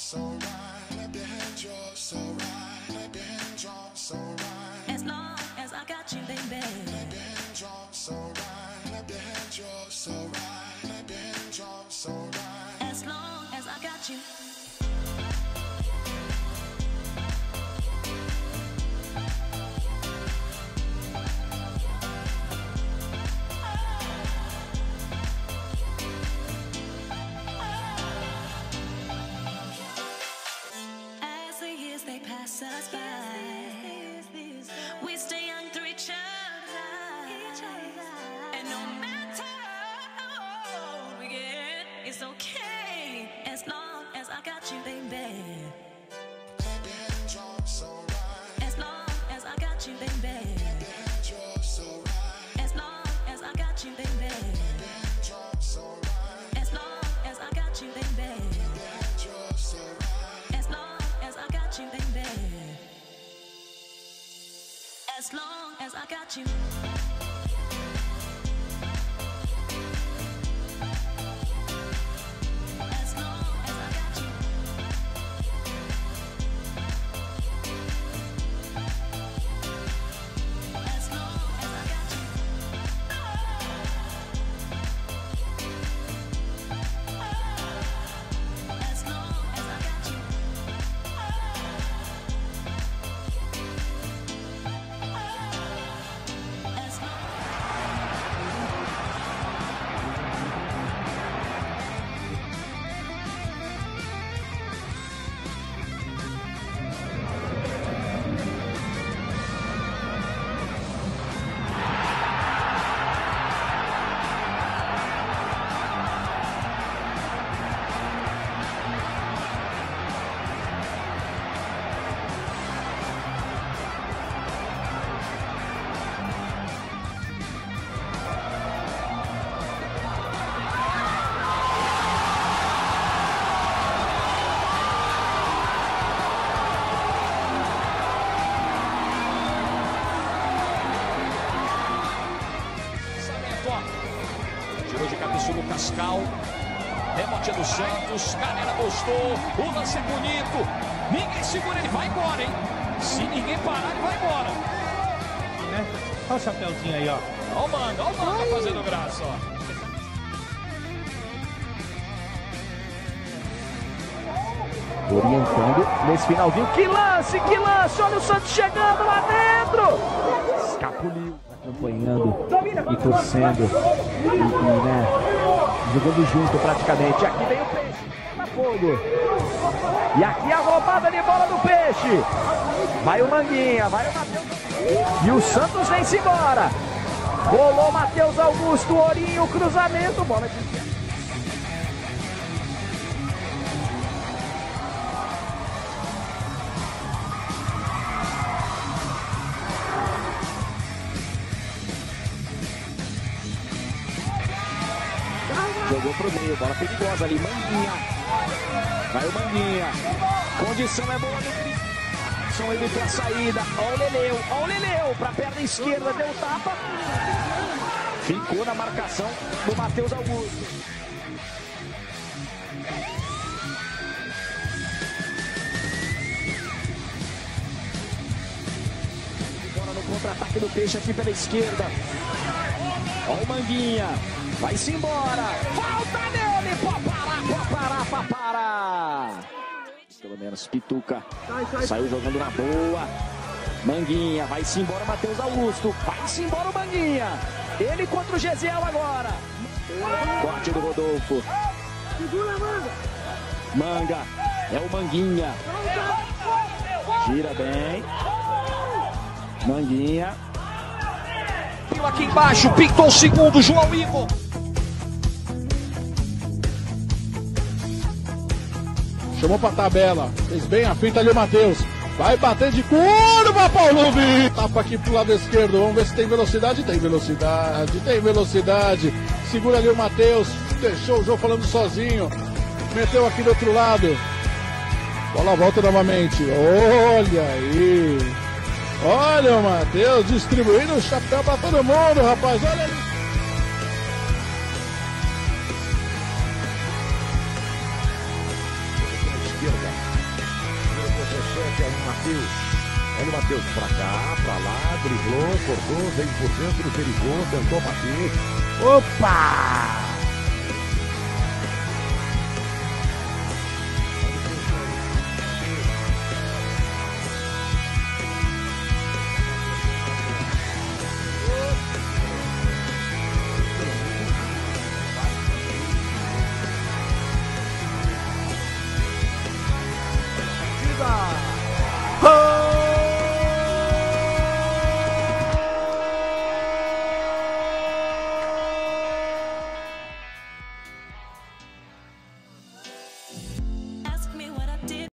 so right. Clap your hands, you're so right. Clap your hands, you're so right. As long as I got you, baby. Clap your hands, you're so right. Clap your hands, you're so right. Clap your hands, you're so right. As long as I got you. It's okay as long as I got you, baby. As long as I got you, baby. As long as I got you, baby. As long as I got you, baby. As long as I got you, baby. As long as I got you. Tirou de cabeça o Cascal. Rebote do Santos. Galera gostou. O lance é bonito. Ninguém segura, ele vai embora, hein? Se ninguém parar, ele vai embora. né? Olha o chapéuzinho aí, ó. Ó o manga, ó o manga fazendo graça, ó. Orientando nesse finalzinho. Que lance, que lance! Olha o Santos chegando lá dentro! Escapuliu. Acompanhando e torcendo. E, e, né, jogando junto praticamente. Aqui vem o peixe. Na fogo. E aqui a roubada de bola do peixe. Vai o Manguinha, vai o Matheus. E o Santos vem-se embora. Rolou Matheus Augusto, Ourinho, cruzamento, bola de Jogou pro meio, bola perigosa ali, Manguinha. Vai o Manguinha. Condição é boa do Crisson, ele pra saída. Ó o Leleu, ó o Leleu, pra perna esquerda, deu tapa. Ficou na marcação do Matheus Augusto. No contra-ataque do Peixe aqui pela esquerda. Ó o Manguinha. Vai-se embora. Falta nele. Papará, papará, papará. Pelo menos Pituca. Saiu jogando na boa. Manguinha. Vai-se embora Matheus Augusto. Vai-se embora o Manguinha. Ele contra o Gesiel agora. Corte do Rodolfo. Manga. É o Manguinha. Gira bem. Manguinha. Aqui embaixo, pintou o segundo, João Igor. Chamou pra tabela. Fez bem a finta ali o Matheus. Vai bater de curva, Paulo Vi. Tapa aqui pro lado esquerdo. Vamos ver se tem velocidade. Tem velocidade, tem velocidade. Segura ali o Matheus. Deixou o jogo falando sozinho. Meteu aqui do outro lado. Bola volta novamente. Olha aí. Olha o Matheus distribuindo o chapéu pra todo mundo, rapaz. Olha ali. Matheus. Hélio Matheus pra cá, pra lá, driblou, cortou, veio por dentro, perigou, tentou bater. Opa!